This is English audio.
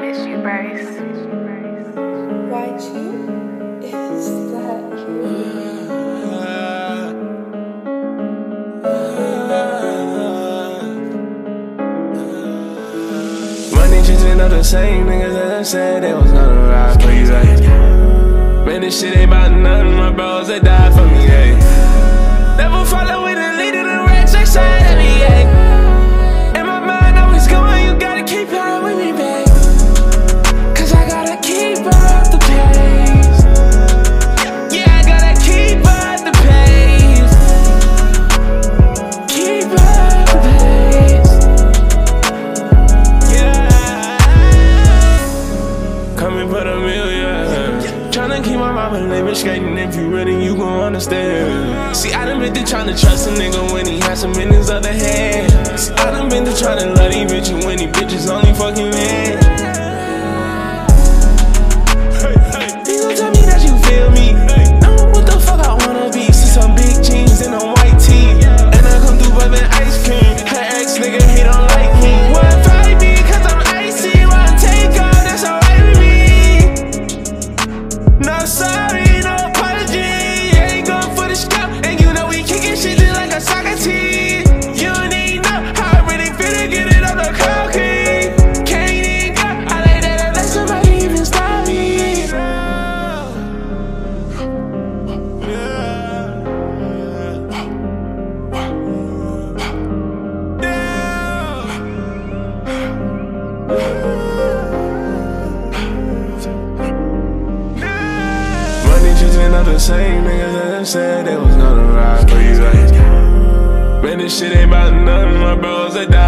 Miss you, Bryce. Why you? is that you? Money chasing up the same niggas that I said it was gonna ride. Please, I. Man, this shit ain't about nothing. My bros, they died for me, yeah. Never follow it mama name skating. If you really, you gon' understand. See, I done been to tryna to trust a nigga when he has some in his other hand. See, I done been to tryna love these bitches when these bitches on Money just been up the same niggas that them said it was gonna ride for you. Like, man, this shit ain't about nothing. My bros, they die.